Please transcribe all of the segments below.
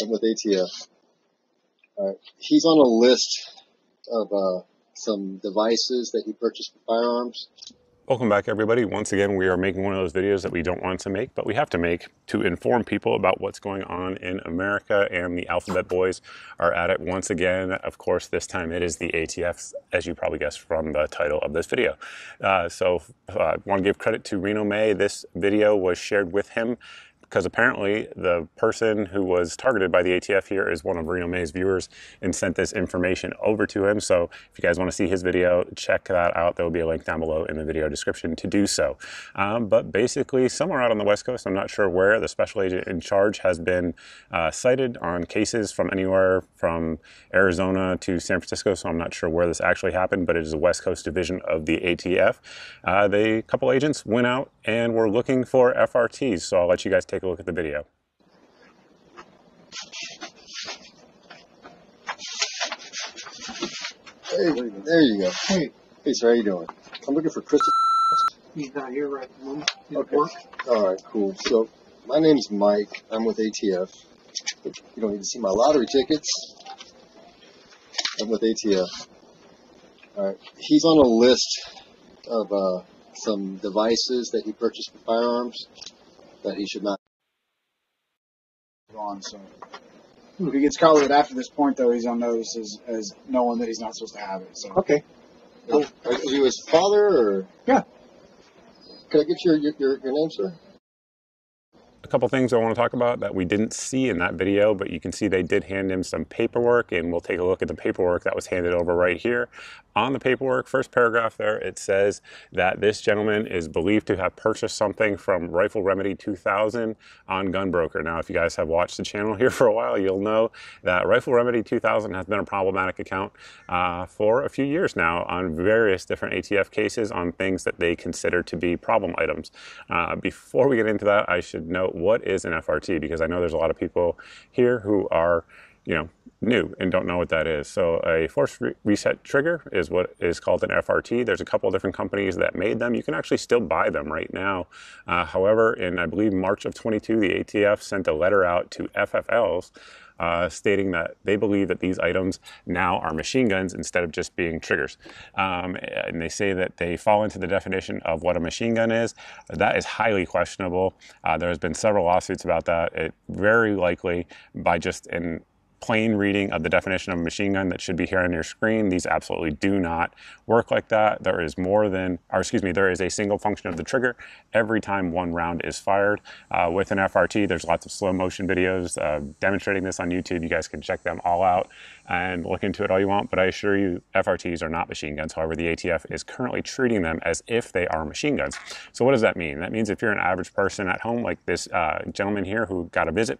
I'm with ATF. Uh, he's on a list of uh, some devices that he purchased for firearms. Welcome back everybody. Once again, we are making one of those videos that we don't want to make, but we have to make to inform people about what's going on in America and the Alphabet Boys are at it once again. Of course, this time it is the ATFs, as you probably guessed from the title of this video. Uh, so uh, I want to give credit to Reno May. This video was shared with him because apparently the person who was targeted by the ATF here is one of Reno May's viewers and sent this information over to him. So if you guys want to see his video, check that out. There will be a link down below in the video description to do so. Um, but basically, somewhere out on the West Coast, I'm not sure where, the special agent in charge has been uh, cited on cases from anywhere from Arizona to San Francisco. So I'm not sure where this actually happened, but it is a West Coast division of the ATF. Uh, they, a couple agents went out and were looking for FRTs. So I'll let you guys take take a look at the video. Hey, there you go. Hey, Hey, sir, how you doing? I'm looking for Chris. he's not here right at the moment. He's Okay. work. All right, cool. So, my name's Mike. I'm with ATF. You don't need to see my lottery tickets. I'm with ATF. All right. He's on a list of uh, some devices that he purchased for firearms that he should not. on. So if he gets caught with it after this point, though, he's on notice as, as knowing that he's not supposed to have it. So Okay. Are, are you his father or? Yeah. Can I get your your, your, your name, sir? A couple things I want to talk about that we didn't see in that video, but you can see they did hand him some paperwork, and we'll take a look at the paperwork that was handed over right here. On the paperwork, first paragraph there, it says that this gentleman is believed to have purchased something from Rifle Remedy 2000 on Gunbroker. Now, if you guys have watched the channel here for a while, you'll know that Rifle Remedy 2000 has been a problematic account uh, for a few years now on various different ATF cases on things that they consider to be problem items. Uh, before we get into that, I should note what is an FRT because I know there's a lot of people here who are, you know, new and don't know what that is. So a force re- reset trigger is what is called an FRT. There's a couple of different companies that made them. You can actually still buy them right now. Uh, however, in I believe March of 22, the ATF sent a letter out to FFLs uh, stating that they believe that these items now are machine guns instead of just being triggers. Um, and they say that they fall into the definition of what a machine gun is. That is highly questionable. Uh, there has been several lawsuits about that. It very likely by just an plain reading of the definition of a machine gun that should be here on your screen. These absolutely do not work like that. There is more than, or excuse me, there is a single function of the trigger every time one round is fired. Uh, with an FRT, there's lots of slow motion videos uh, demonstrating this on YouTube. You guys can check them all out and look into it all you want, but I assure you FRTs are not machine guns. However, the ATF is currently treating them as if they are machine guns. So what does that mean? That means if you're an average person at home, like this uh, gentleman here who got a visit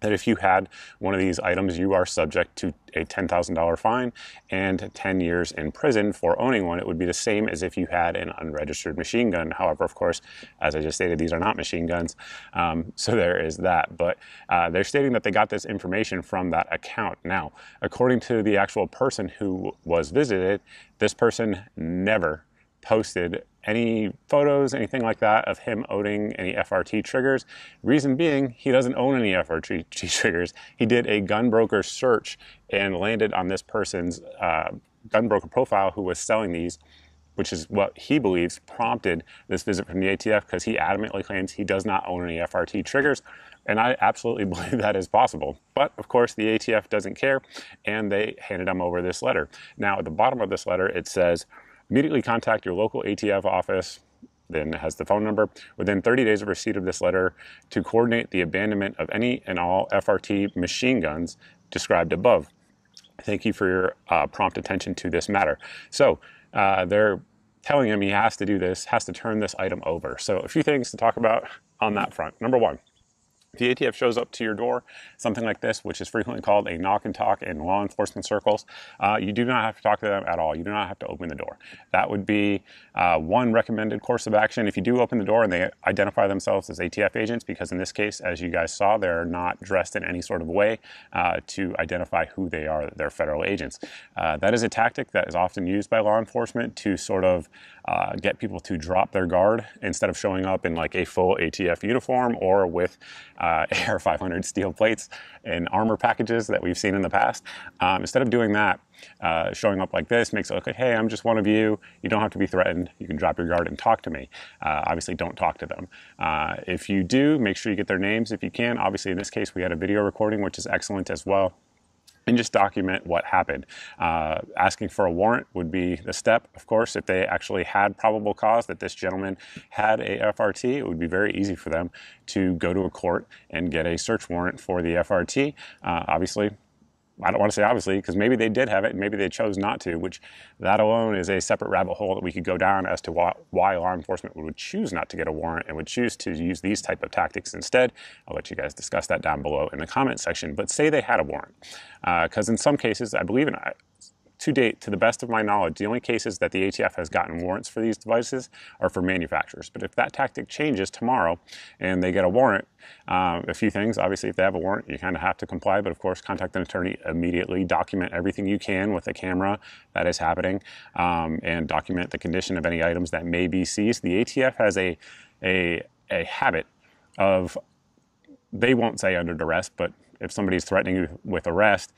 that if you had one of these items, you are subject to a $10,000 fine and 10 years in prison for owning one. It would be the same as if you had an unregistered machine gun. However, of course, as I just stated, these are not machine guns. Um, so there is that. But uh, they're stating that they got this information from that account. Now, according to the actual person who was visited, this person never posted any photos, anything like that of him owning any FRT triggers. Reason being, he doesn't own any FRT triggers. He did a gun broker search and landed on this person's uh, gun broker profile who was selling these which is what he believes prompted this visit from the ATF because he adamantly claims he does not own any FRT triggers. And I absolutely believe that is possible. But of course, the ATF doesn't care and they handed him over this letter. Now, at the bottom of this letter, it says, Immediately contact your local ATF office, then has the phone number, within 30 days of receipt of this letter to coordinate the abandonment of any and all FRT machine guns described above. Thank you for your uh, prompt attention to this matter. So uh, they're telling him he has to do this, has to turn this item over. So a few things to talk about on that front. Number one, the ATF shows up to your door, something like this, which is frequently called a knock and talk in law enforcement circles, uh, you do not have to talk to them at all. You do not have to open the door. That would be uh, one recommended course of action. If you do open the door and they identify themselves as ATF agents, because in this case, as you guys saw, they're not dressed in any sort of way uh, to identify who they are, they're federal agents. Uh, that is a tactic that is often used by law enforcement to sort of uh, get people to drop their guard instead of showing up in like a full ATF uniform or with uh, AR-500 steel plates and armor packages that we've seen in the past. Um, instead of doing that, uh, showing up like this makes it look like, hey, I'm just one of you. You don't have to be threatened. You can drop your guard and talk to me. Uh, obviously, don't talk to them. Uh, if you do, make sure you get their names if you can. Obviously, in this case, we had a video recording, which is excellent as well and just document what happened. Uh, asking for a warrant would be the step, of course. If they actually had probable cause that this gentleman had a FRT, it would be very easy for them to go to a court and get a search warrant for the FRT. Uh, obviously, I don't want to say obviously, because maybe they did have it maybe they chose not to, which that alone is a separate rabbit hole that we could go down as to why, why law enforcement would choose not to get a warrant and would choose to use these type of tactics instead. I'll let you guys discuss that down below in the comment section. But say they had a warrant, because uh, in some cases, I believe in to date, to the best of my knowledge, the only cases that the ATF has gotten warrants for these devices are for manufacturers. But if that tactic changes tomorrow and they get a warrant, um, a few things, obviously, if they have a warrant, you kind of have to comply. But of course, contact an attorney immediately, document everything you can with a camera that is happening, um, and document the condition of any items that may be seized. The ATF has a, a, a habit of, they won't say under duress, but if somebody's threatening you with arrest,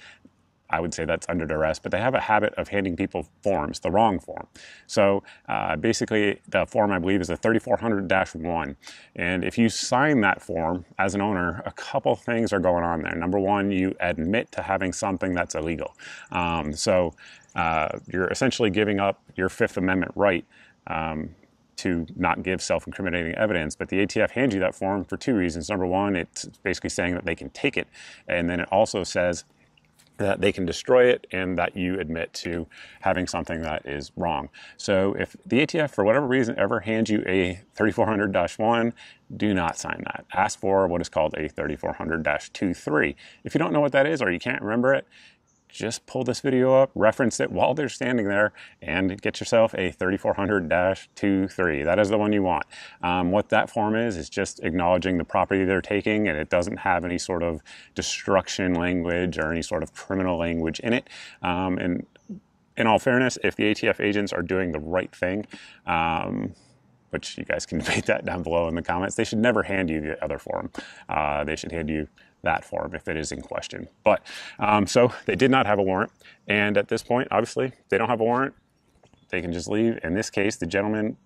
I would say that's under duress, but they have a habit of handing people forms, the wrong form. So uh, basically, the form I believe is a 3400-1. And if you sign that form as an owner, a couple things are going on there. Number one, you admit to having something that's illegal. Um, so uh, you're essentially giving up your Fifth Amendment right um, to not give self-incriminating evidence. But the ATF hands you that form for two reasons. Number one, it's basically saying that they can take it. And then it also says that they can destroy it and that you admit to having something that is wrong. So if the ATF, for whatever reason, ever hands you a 3400-1, do not sign that. Ask for what is called a 3400-23. If you don't know what that is or you can't remember it, just pull this video up, reference it while they're standing there, and get yourself a 3400-23. That is the one you want. Um, what that form is, is just acknowledging the property they're taking, and it doesn't have any sort of destruction language or any sort of criminal language in it. Um, and in all fairness, if the ATF agents are doing the right thing, um, which you guys can debate that down below in the comments, they should never hand you the other form. Uh, they should hand you that form if it is in question. But um, so they did not have a warrant. And at this point, obviously, they don't have a warrant. They can just leave. In this case, the gentleman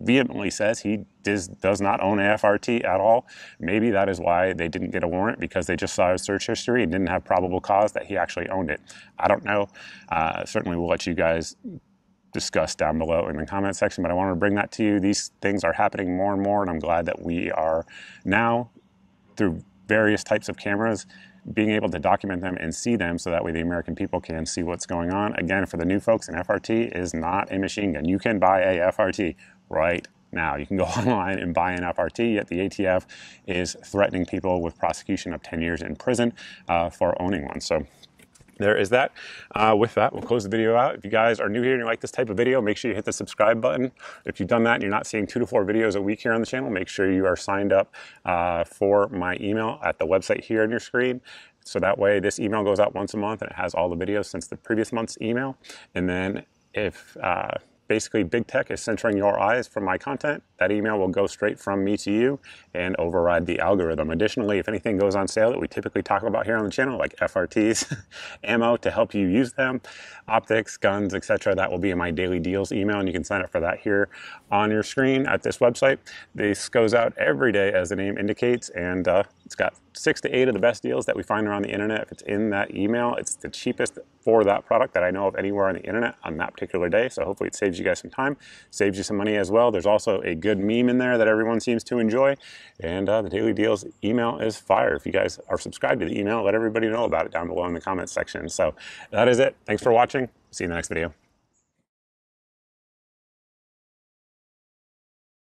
vehemently says he does, does not own AFRT at all. Maybe that is why they didn't get a warrant because they just saw his search history and didn't have probable cause that he actually owned it. I don't know. Uh, certainly, we'll let you guys discuss down below in the comment section, but I wanted to bring that to you. These things are happening more and more, and I'm glad that we are now, through various types of cameras, being able to document them and see them so that way the American people can see what's going on. Again, for the new folks, an FRT is not a machine gun. You can buy a FRT right now. You can go online and buy an FRT, yet the ATF is threatening people with prosecution of 10 years in prison uh, for owning one. So there is that. Uh, with that, we'll close the video out. If you guys are new here and you like this type of video, make sure you hit the subscribe button. If you've done that and you're not seeing two to four videos a week here on the channel, make sure you are signed up uh, for my email at the website here on your screen. So that way this email goes out once a month and it has all the videos since the previous month's email. And then if uh, basically big tech is censoring your eyes from my content, that email will go straight from me to you and override the algorithm. Additionally, if anything goes on sale that we typically talk about here on the channel, like FRTs, ammo to help you use them, optics, guns, etc., that will be in my daily deals email, and you can sign up for that here on your screen at this website. This goes out every day, as the name indicates, and uh, it's got six to eight of the best deals that we find around the internet. If it's in that email, it's the cheapest for that product that I know of anywhere on the internet on that particular day. So hopefully it you guys some time, saves you some money as well. There's also a good meme in there that everyone seems to enjoy. And uh, the Daily Deals email is fire. If you guys are subscribed to the email, let everybody know about it down below in the comments section. So that is it. Thanks for watching. See you in the next video.